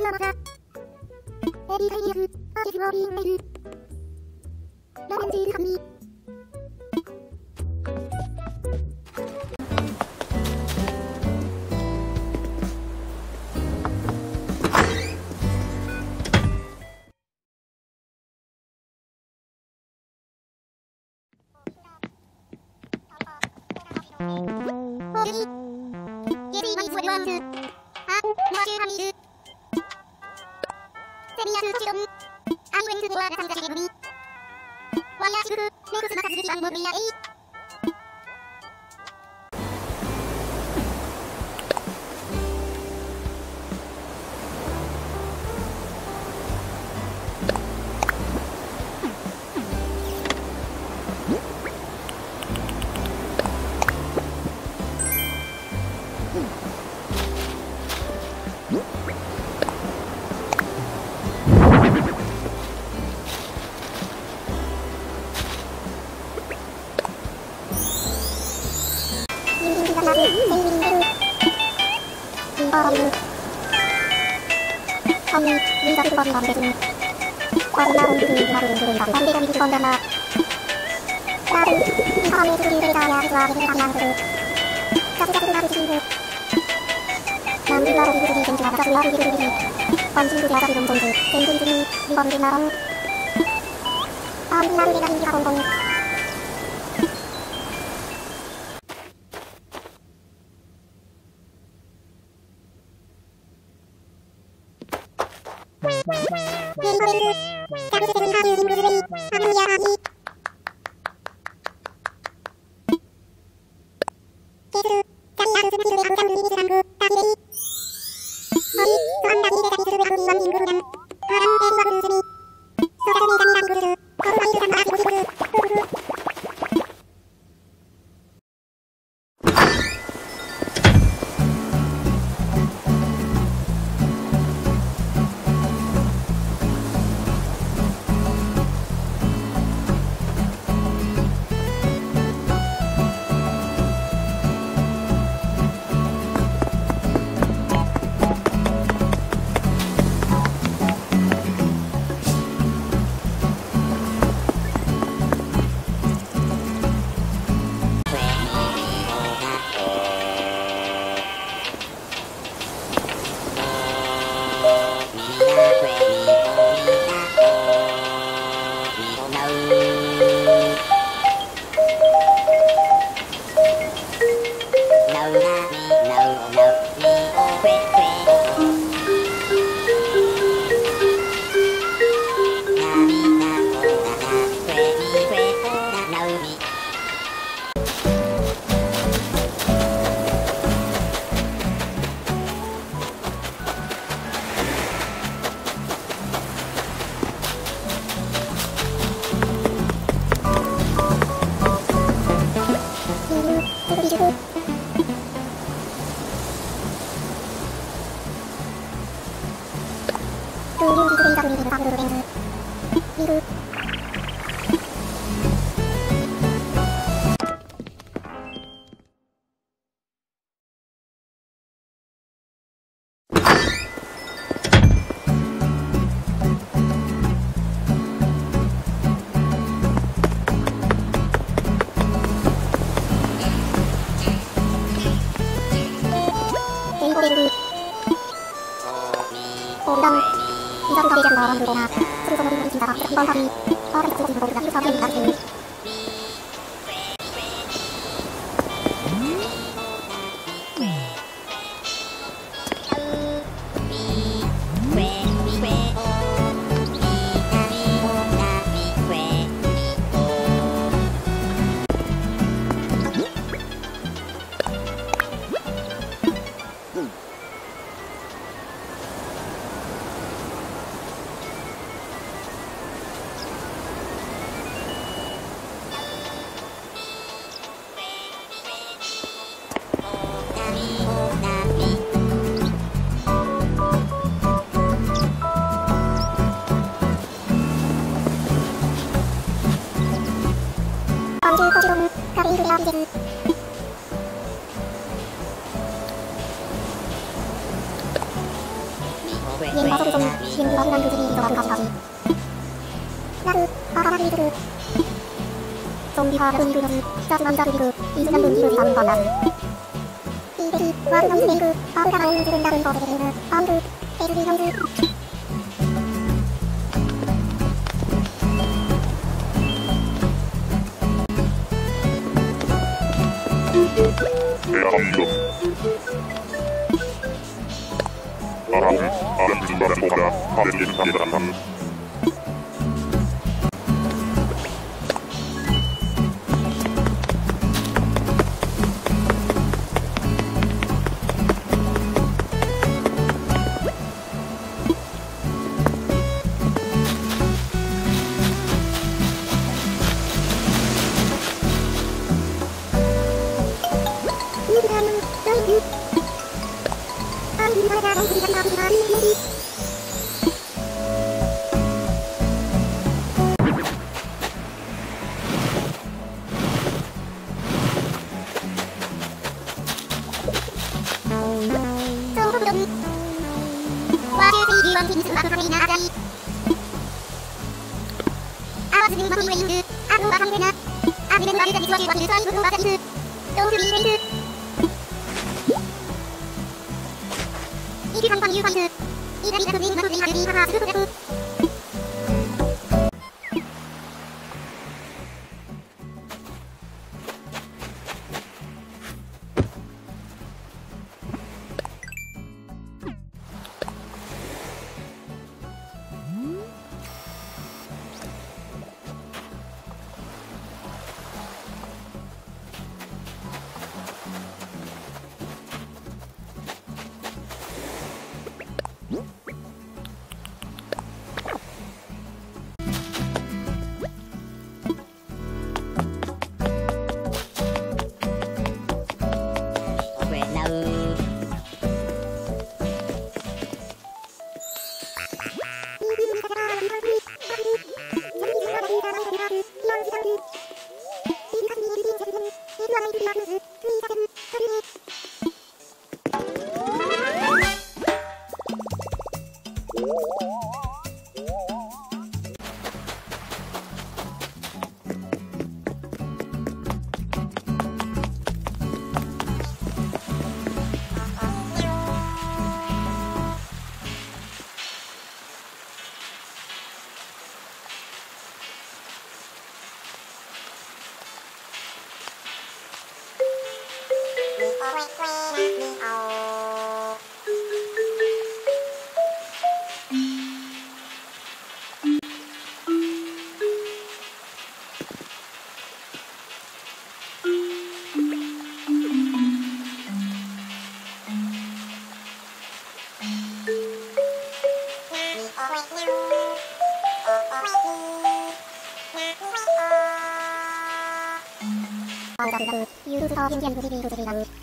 スはまた。エビタイユーズ、アジスウォービンメイユー。ラメンジールハミー。Holy. Give me my one. Ah, not you, セミアスチドン。アイウェズアシグミ。ワイヤシグ、ネクスマカズキアンモブリアエイ。見たことは別に、こんな風になるんでか、何で見込んだな。なる、日本水流レーダーや水は水がなんで、ガチガチなるチーム。なんでなる水流電気はガチなる水流。本チームであたりのんで、全水流、日本でならん。あんなる水が人気が本当に。என்பது orang yang berbeda. Seru sama dengan cinta, orang tapi orang yang sudah dibuat tidak bisa ムカリングレアビゼルイエンバトルゾンシングバルナングズリードバルカジカジラルアハラリズルゾンビハーブニグノズザズマンザルビグイズナンブンギルジアンバンナルイーベリワールナンズメングアブラマウンズルンダルンコテルアングエルビヨンズ saya akan hidup. Arahi, ada kesempatan kepada, ada kesempatan Don't be 신기한 그림이 도 天天嘟嘟嘟嘟嘟嘟